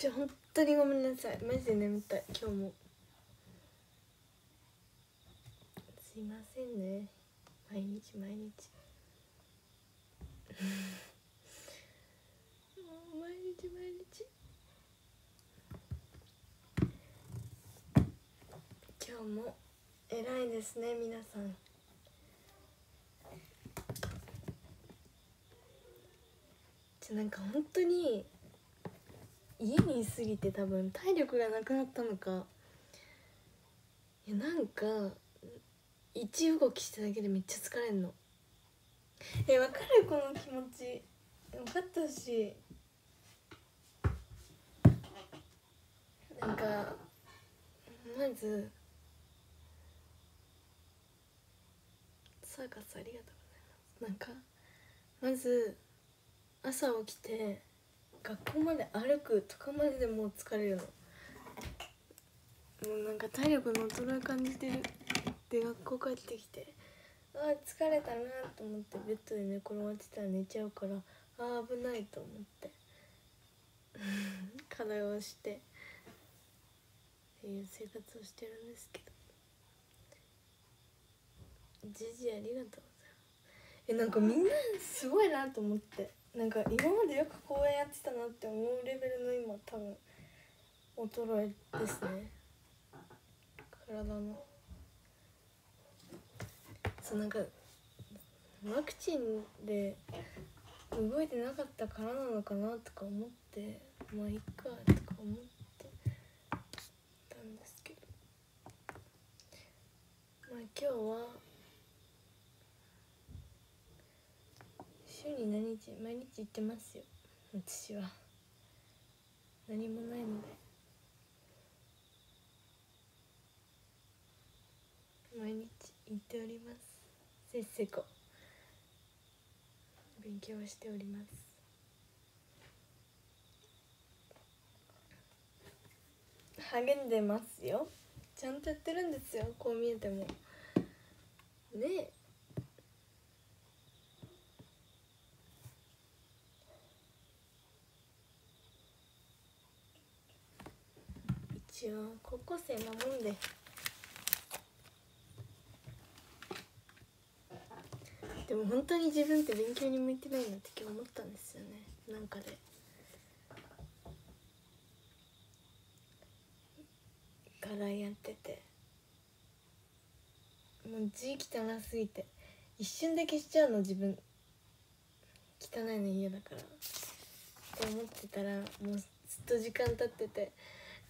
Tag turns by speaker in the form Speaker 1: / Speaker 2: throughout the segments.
Speaker 1: ちょ本当にごめんなさい。マジで眠たい。今日も。すいませんね。毎日毎日。も う毎日毎日。今日も偉いですね皆さん。じゃなんか本当に家にいすぎて多分体力がなくなったのか。いやなんか一動きしただけでめっちゃ疲れんの。えわかる？この気持ち。分かってほし。なんかまずサーカスありがとうございます。なんかまず朝起きて学校まで歩くとかまででもう疲れるの。もうなんか体力の衰え感じてる。で学校帰ってきてあー疲れたなと思ってベッドで寝転がってたら寝ちゃうからあー危ないと思って。課題をして。っていう生活をしてるんですけど。じじありがとうございます。えなんかみんなすごいなと思ってなんか今までよく公演やってたなって思うレベルの今多分衰えですね。体の。そうなんかワクチンで動いてなかったからなのかなとか思ってまあいっかとか思ってたんですけど。まあ今日は週に何日毎日行ってますよ。私は。何もないので。毎日行っております。せっせこ。勉強しております。励んでますよ。ちゃんとやってるんですよ。こう見えても。ねえ。一応高校生なもんで。でも本当に自分って勉強に向いてないなって今日思ったんですよね。なんかで。課題やってて。もう字汚すぎて。一瞬で消しちゃうの自分。汚いの嫌だから。って思ってたらもうずっと時間経ってて。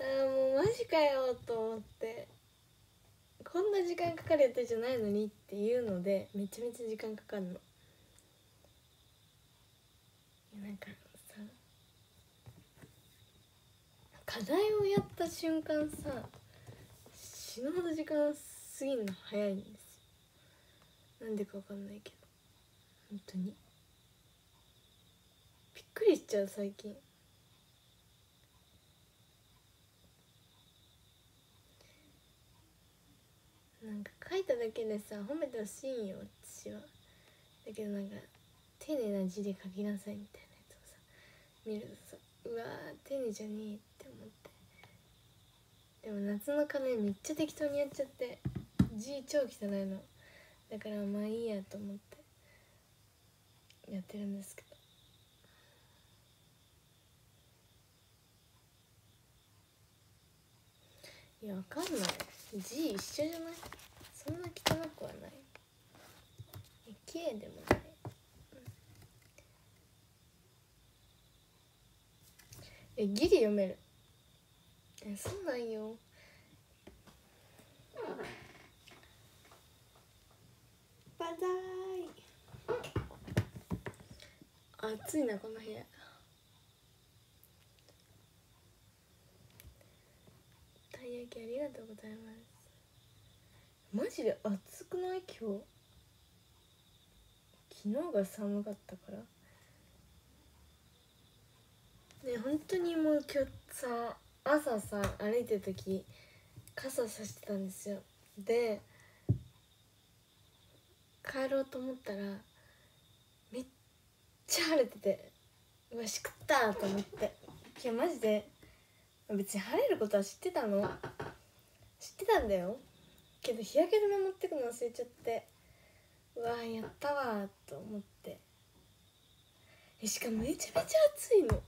Speaker 1: ああもうマジかよと思って。こんな時間かかるやつじゃないのにっていうのでめちゃめちゃ時間かかるの。なんかさ課題をやった瞬間さ死ぬほど時間過ぎるの早いんですよ。なんでかわかんないけど。本当に。びっくりしちゃう最近。なんか書いただけでさ褒めてほしいんよ私はだけどなんか丁寧な字で書きなさいみたいなやつをさ見るとさうわー丁寧じゃねえって思って。でも夏の鐘めっちゃ適当にやっちゃって字超汚いの。だからまあいいやと思ってやってるんですけど。いやわかんない。字一緒じゃない？そんな汚くはない。え綺麗でもない、うん。えギリ読める。えそうなんよ。バザーイ。暑いなこの部屋い焼きありがとうございます。マジで暑くない今日？昨日が寒かったから。ね本当にもう今日さ朝さ歩いてる時傘さしてたんですよ。で帰ろうと思ったらめっちゃ晴れててうわしくったと思って。今日マジで別に晴れることは知ってたの。知ってたんだよ。けど日焼け止め持ってくの忘れちゃって。うわやったわと思って。えしかもめちゃめちゃ暑いの。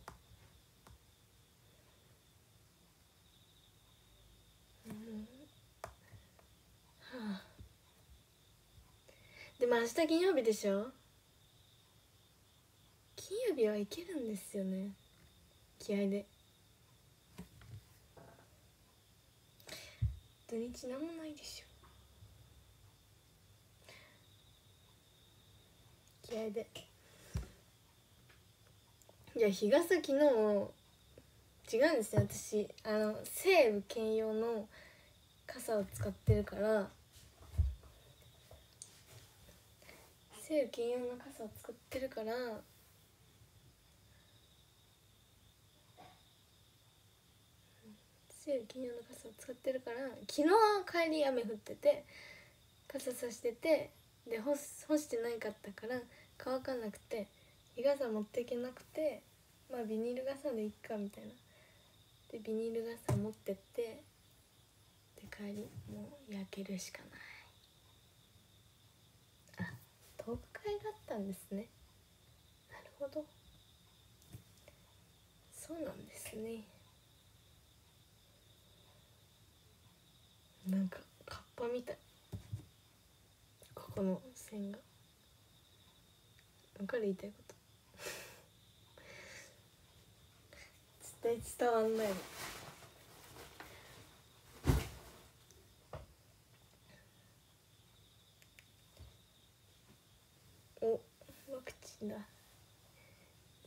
Speaker 1: でも明日金曜日でしょ。金曜日は行けるんですよね。気合で。土日なんもないでしょ気合で。いや日傘昨日違うんですよ。私あの西武兼用の傘を使ってるから西武兼用の傘を使ってるから西武兼用の傘を使ってるから昨日帰り雨降ってて傘さしててで干干してないかったから乾かなくて日傘持っていけなくてまあビニール傘でいっかみたいな。でビニール傘持ってってで帰りもう焼けるしかない。あ東海だったんですね。なるほど。そうなんですね。なんかカッパみたい。ここの線が。わかる言いたいこと。絶対伝わんないのおワクチンだい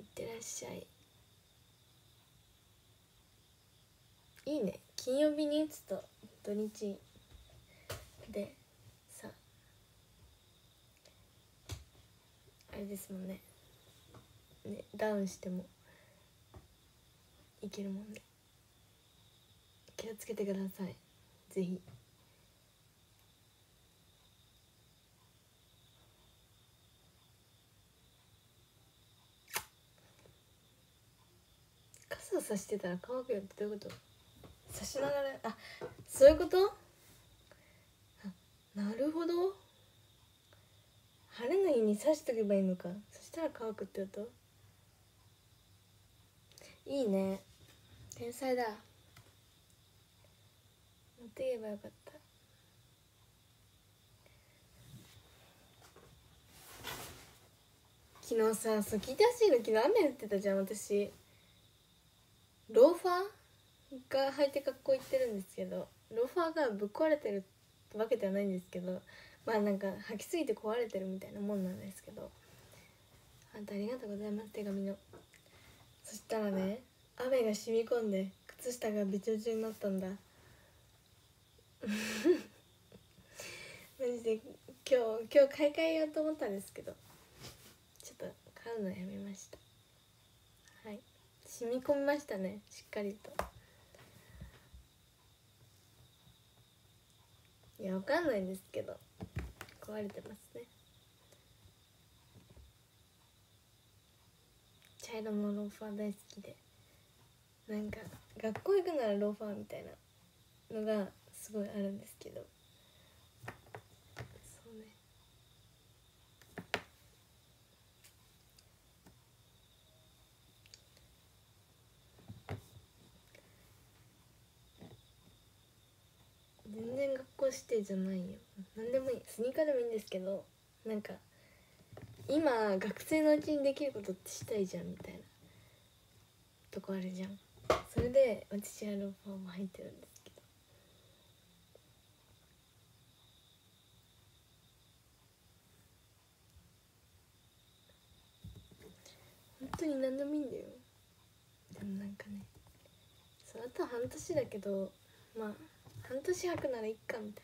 Speaker 1: ってらっしゃいいいね。金曜日に打つと土日でさあれですもんね。ねダウンしてもいけるもんね。気をつけてください。ぜひ。傘さしてたら乾くよってどういうこと？しながらあそういうこと？なるほど。晴れの日に刺しとけばいいのか。そしたら乾くってこと？いいね。天才だ。持って言えばよかった。昨日さそう聞いてほしいの昨日雨降ってたじゃん私。ローファー？が履いて学校行ってるんですけどローファーがぶっ壊れてるわけではないんですけどまあなんか履きすぎて壊れてるみたいなもんなんですけどあんたありがとうございます手紙の。そしたらね雨が染み込んで靴下がびちょびちょになったんだ。マジで今日今日買い替えようと思ったんですけどちょっと買うのやめました。はい。染み込みましたねしっかりと。いやわかんないんですけど。壊れてますね。茶色のローファー大好きで。なんか学校行くならローファーみたいなのがすごいあるんですけど。そうね。全然学校指定じゃないよ。何でもいい。スニーカーでもいいんですけどなんか今学生のうちにできることってしたいじゃんみたいなとこあるじゃん。それで私はローファーも入ってるんですけど。本当に何でもいいんだよ。でもなんかねそうあと半年だけどまあ半年履くならいっかみたい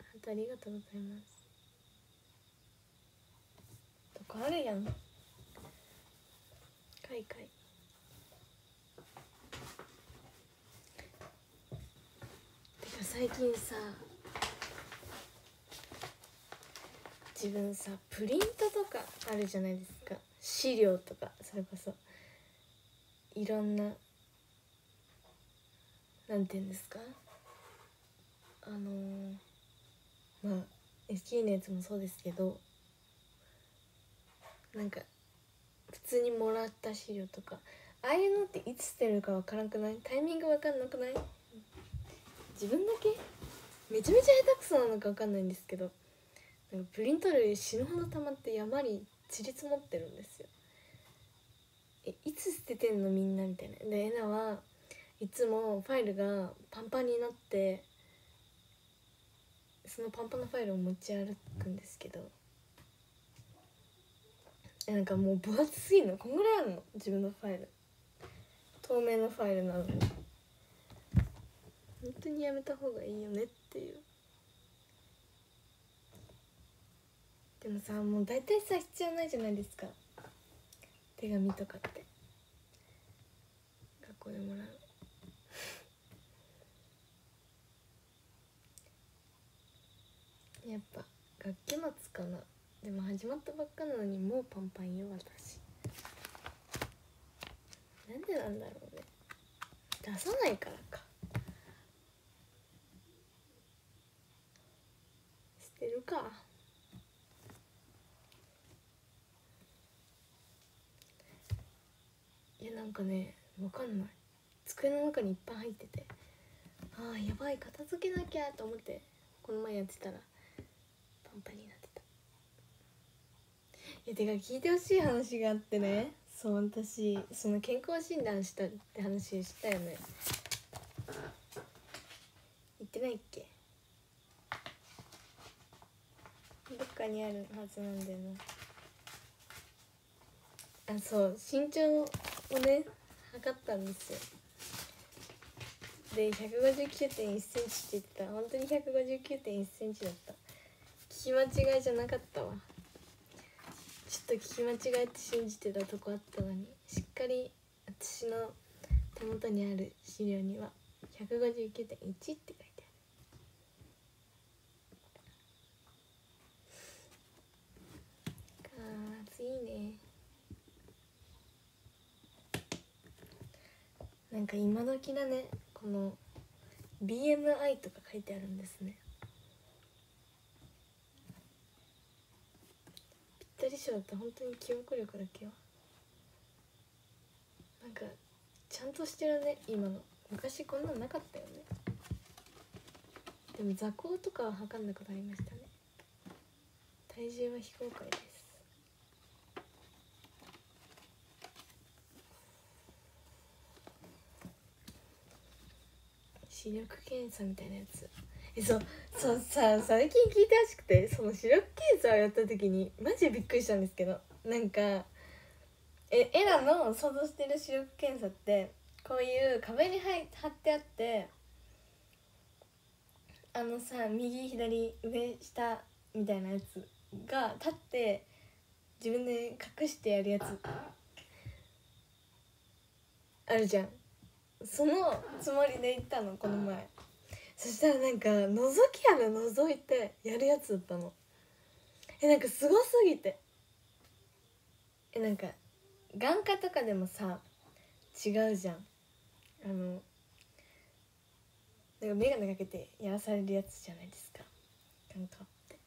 Speaker 1: な。あとありがとうございます。とかあるやん。かいかいてか最近さ自分さプリントとかあるじゃないですか。資料とか。それこそ。いろんななんて言うんですか？あのーまあ SK のやつもそうですけどなんか普通にもらった資料とかああいうのっていつ捨てるかわからなくない？タイミングわかんなくない？自分だけ？めちゃめちゃ下手くそなのかわかんないんですけどなんかプリント類死ぬほど溜まって山に散り積もってるんですよ。えいつ捨ててんのみんなみたいな。でえなはいつもファイルがパンパンになってそのパンパンのファイルを持ち歩くんですけどえなんかもう分厚すぎるのこんぐらいあるの？自分のファイル。透明のファイルなのに。本当にやめた方がいいよねっていう。でもさもう大体さ必要ないじゃないですか。手紙とかって。学校でもらうやっぱ学期末かな。でも始まったばっかなのにもうパンパンよ私。なんでなんだろうね。出さないからか。捨てるか。いやなんかねわかんない。机の中にいっぱい入っててああやばい片付けなきゃと思ってこの前やってたら。ンパンになってた。いやてか聞いてほしい話があってね。そう私その健康診断したって話したよね。言ってないっけ？どっかにあるはずなんだよな。あそう身長をね測ったんですよ。で159.1センチって言ってた。本当に159.1センチだった。聞き間違いじゃなかったわ。ちょっと聞き間違えて信じてたとこあったのに。しっかり私の手元にある資料には159.1って書いてある。か暑いね。なんか今時だね。この BMI とか書いてあるんですね。ぴったり賞だったら本当に記憶力だけはなんかちゃんとしてるね今の。昔こんなんなかったよね。でも座高とかは測んなくなりましたね。体重は非公開です。視力検査みたいなやつ。そうそうさ最近聞いてほしくてその視力検査をやった時にマジでびっくりしたんですけどなんかえエラの想像してる視力検査ってこういう壁に貼ってあってあのさ右左上下みたいなやつが立って自分で隠してやるやつあるじゃん。そのつもりで行ったのこの前。そしたらなんか覗き穴覗いてやるやつだったの。えなんかすごすぎて。えなんか眼科とかでもさ違うじゃん。あのなんか眼鏡かけてやらされるやつじゃないですか。眼科って。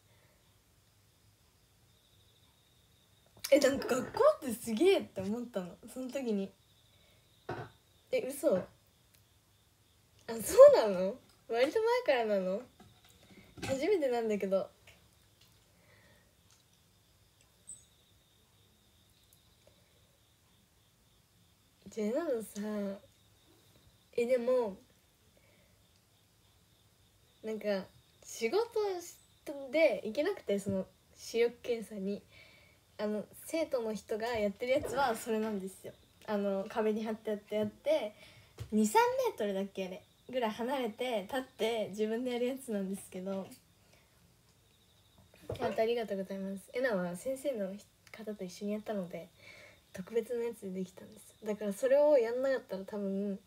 Speaker 1: えなんか学校ってすげえって思ったの。その時に。え嘘？あそうなの？割と前からなの？初めてなんだけど。じゃあなのさえでもなんか仕事で行けなくてその視力検査に。あの生徒の人がやってるやつはそれなんですよ。あの壁に貼ってやってやって23メートルだっけあれ。ぐらい離れて立って自分でやるやつなんですけど。あありがとうございます。えなは先生の方と一緒にやったので特別なやつでできたんです。だからそれをやんなかったら多分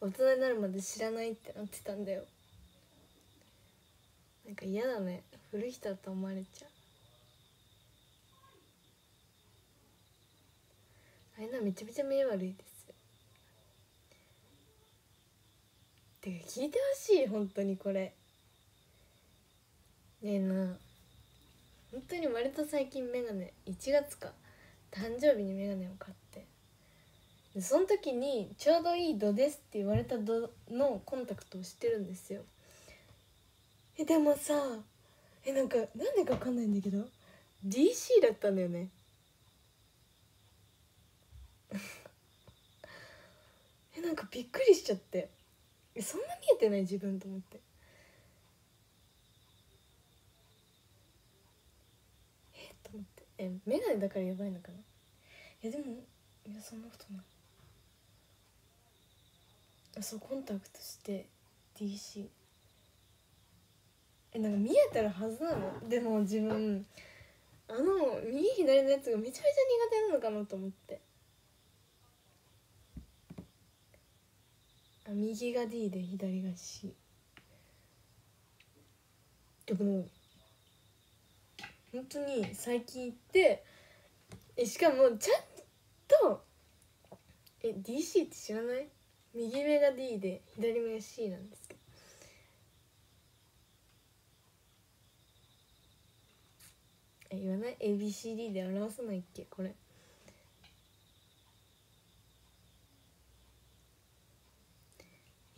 Speaker 1: 大人になるまで知らないってなってたんだよ。なんか嫌だね。古い人だと思われちゃう。あれなめちゃめちゃ目悪いです。てか聞いてほしい本当にこれ。ねえな。本当に割と最近メガネ1月か。誕生日にメガネを買って。でその時にちょうどいい度ですって言われた度のコンタクトをしてるんですよ。えでもさえなんかなんでか分かんないんだけど DC だったんだよね。えなんかびっくりしちゃって。えそんな見えてない自分と思って。えっと思って。え眼鏡だからやばいのかな。いやでもいやそんなことない。あそうコンタクトして DC えなんか見えてるはずなの？でも自分あの右左のやつがめちゃめちゃ苦手なのかなと思って。右が D で左が C でも本当に最近行ってえしかもちゃんとえ DC って知らない？右目が D で左目が C なんですけど。え言わない？ABCD で表さないっけ？これ。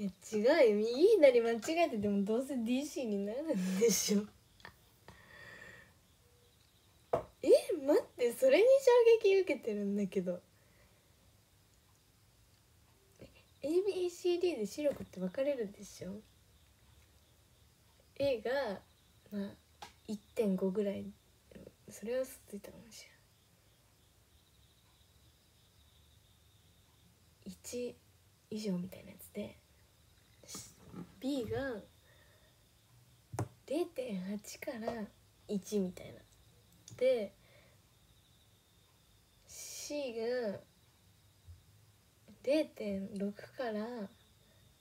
Speaker 1: いや違うよ。右左間違えててもどうせ DC になるんでしょ。え待ってそれに衝撃受けてるんだけど。ABCD で視力って分かれるでしょ。A がまあ1.5ぐらい。それは嘘ついたかもしれない1以上みたいなやつで。B が0.8から1みたいな。で C が0.6から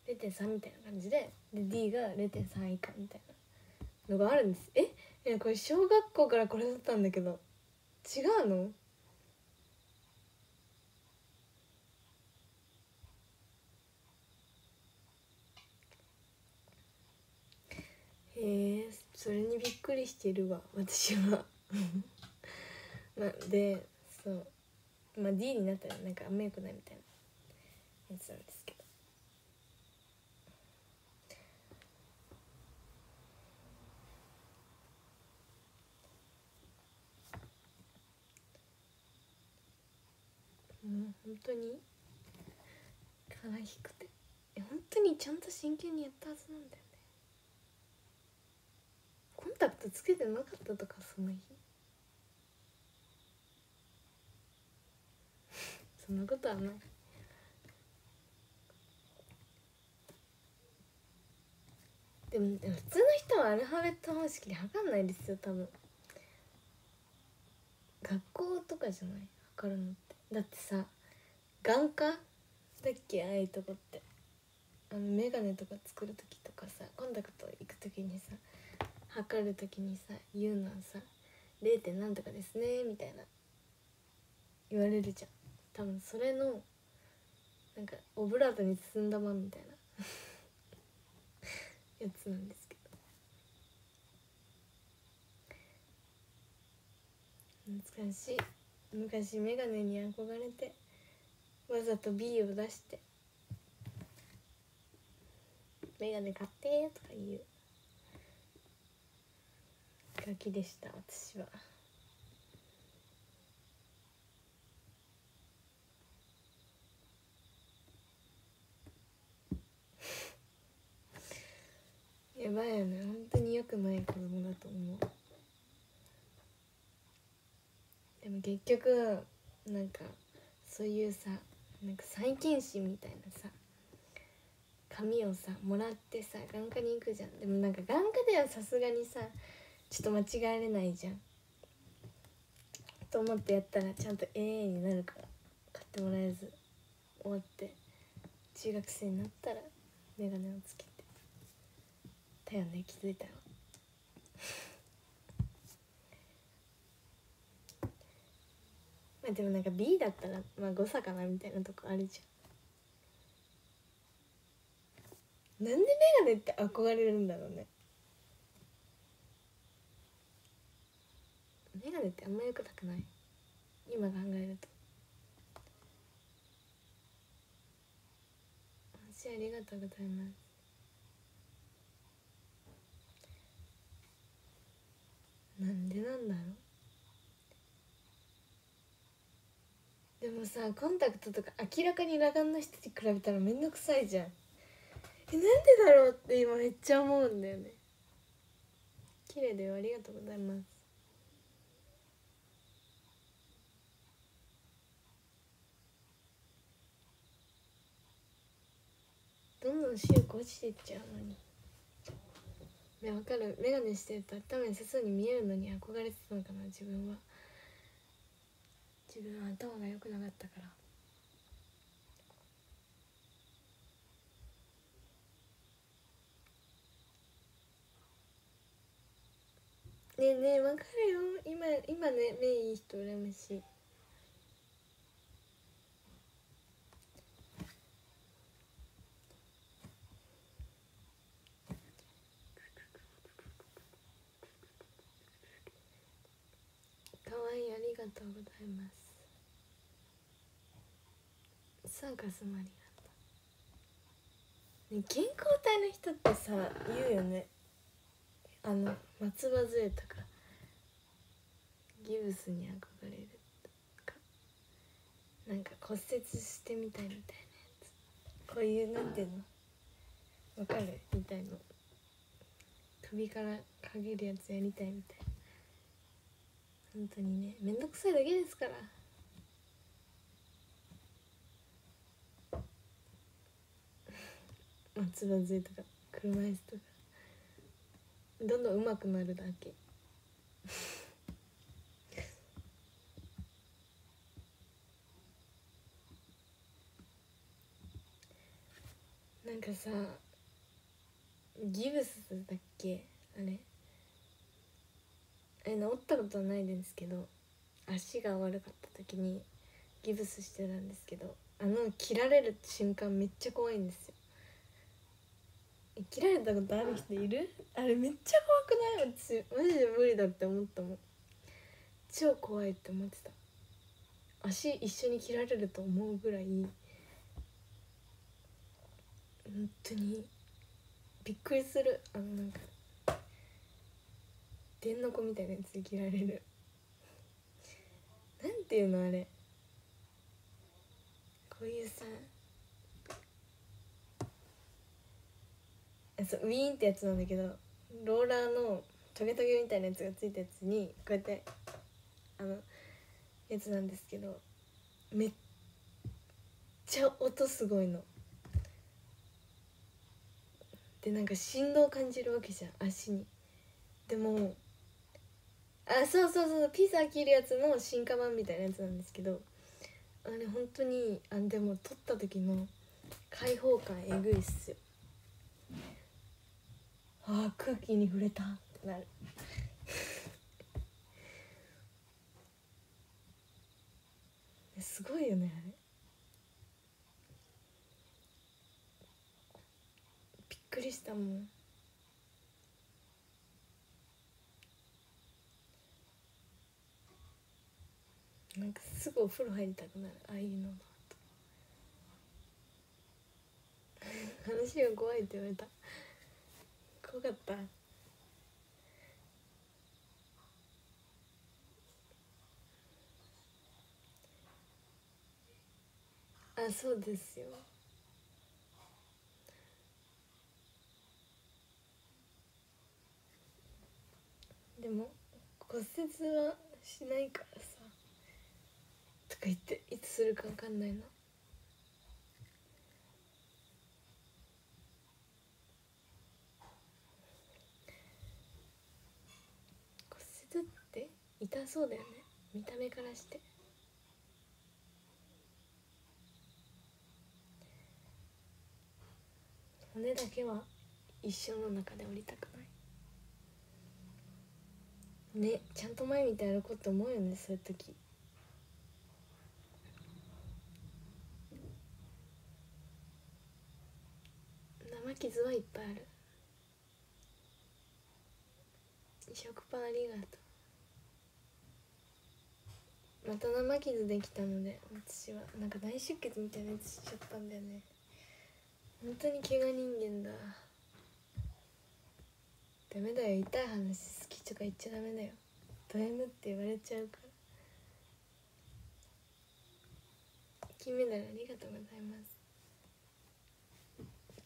Speaker 1: 0.3みたいな感じでで D が0.3以下みたいなのがあるんです。えこれ小学校からこれだったんだけど違うの？へえそれにびっくりしてるわ私は。まあでそう。まあ D になったらなんかあんまよくないみたいな。やつなんですけど。もう本当に？可愛くて。え本当にちゃんと真剣にやったはずなんだよコンタクトつけてなかったとかその日。そんなことはない。でも普通の人はアルファベット方式で測んないですよ多分。学校とかじゃない？測るのって。だってさ眼科？だっけ？ああいうとこって。あの眼鏡とか作る時とかさコンタクト行く時にさ測る時にさ言うのはさ 0. 点なんとかですねみたいな言われるじゃん。多分それのなんかオブラートに包んだまんみたいな やつなんですけど。懐かしい。昔メガネに憧れてわざと B を出して「メガネ買って」とか言う。ガキでした私は。やばいよね。本当に良くない子供だと思う。でも結局なんかそういうさなんか再検診みたいなさ紙をさもらってさ眼科に行くじゃん。でもなんか眼科ではさすがにさちょっと間違えれないじゃん。と思ってやったらちゃんと AA になるから買ってもらえず終わって。中学生になったら眼鏡をつけて。たよね気づいたよ まあでもなんか B だったらまあ誤差かなみたいなとこあるじゃん。なんでメガネって憧れるんだろうね。メガネってあんま良くなくない？今考えると。私ありがとうございます。なんでなんだろう？でもさコンタクトとか明らかに裸眼の人に比べたらめんどくさいじゃん。えなんでだろうって今めっちゃ思うんだよね。綺麗だよ。ありがとうございますどんどん視力落ちてっちゃうのに。ねわかる。眼鏡してると頭良さそうに見えるのに憧れてたのかな自分は。自分は頭が良くなかったから。ねえねえわかるよ。今今ね目いい人羨ましいかわいいありがとうございます。サーカスもありがとうね健康体の人ってさ言うよね。あの松葉杖とかギブスに憧れるとか。なんか骨折してみたいみたいなやつ。こういうなんていうの？わかる？みたいの。首からかけるやつやりたいみたいな。本当にねめんどくさいだけですから。松葉杖とか車椅子とか。どんどん上手くなるだけ。なんかさギブスだっけ？あれ？え治ったことはないですけど足が悪かった時にギブスしてたんですけどあの切られる瞬間めっちゃ怖いんですよ。切られたことある人いる？あれめっちゃ怖くない？私マジで無理だって思ったもん。超怖いって思ってた。足一緒に切られると思うぐらい本当にびっくりする。あのなんか電の子みたいなやつで切られるなんていうのあれこういうさそうウィーンってやつなんだけどローラーのトゲトゲみたいなやつがついたやつにこうやってあのやつなんですけどめっちゃ音すごいの。でなんか振動感じるわけじゃん足に。でもあそうそうそうピザ切るやつの進化版みたいなやつなんですけどあれ本当にあでも取った時の開放感えぐいっすよ。あ空気に触れたってなる。すごいよねあれ。びっくりしたもん。なんかすぐお風呂入りたくなる。ああいうのの。話が怖いって言われた。怖かった。あそうですよ。でも骨折はしないからさ。か言っていつするか分かんないの。骨折って痛そうだよね。見た目からして。骨だけは一生の中で折りたくない。ねちゃんと前見て歩こうって思うよねそういう時。傷はいっぱいある。食パンありがとう。また生傷できたので私はなんか大出血みたいなやつしちゃったんだよね。本当に怪我人間だ。ダメだよ。痛い話好きとか言っちゃダメだよ。ド M って言われちゃうから。金メダルありがとうございます。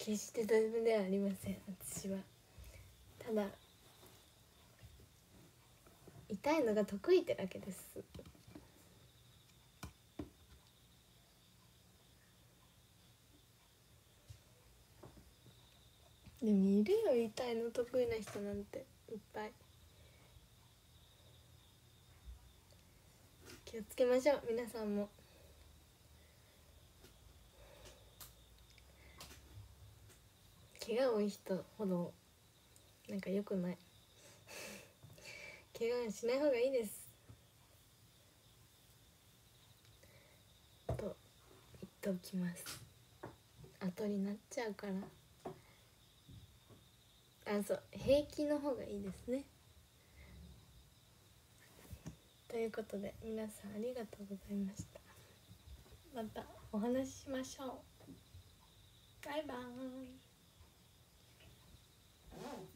Speaker 1: 決してド M ではありません。私は。ただ痛いのが得意ってだけです。でもいるよ痛いの得意な人なんていっぱい。気をつけましょう。皆さんも。怪我多い人ほどなんか良くない。怪我しない方がいいです。と言っておきます。後になっちゃうから。あそう平気の方がいいですね。ということで皆さんありがとうございました。またお話ししましょう。バイバーイ。Ooh.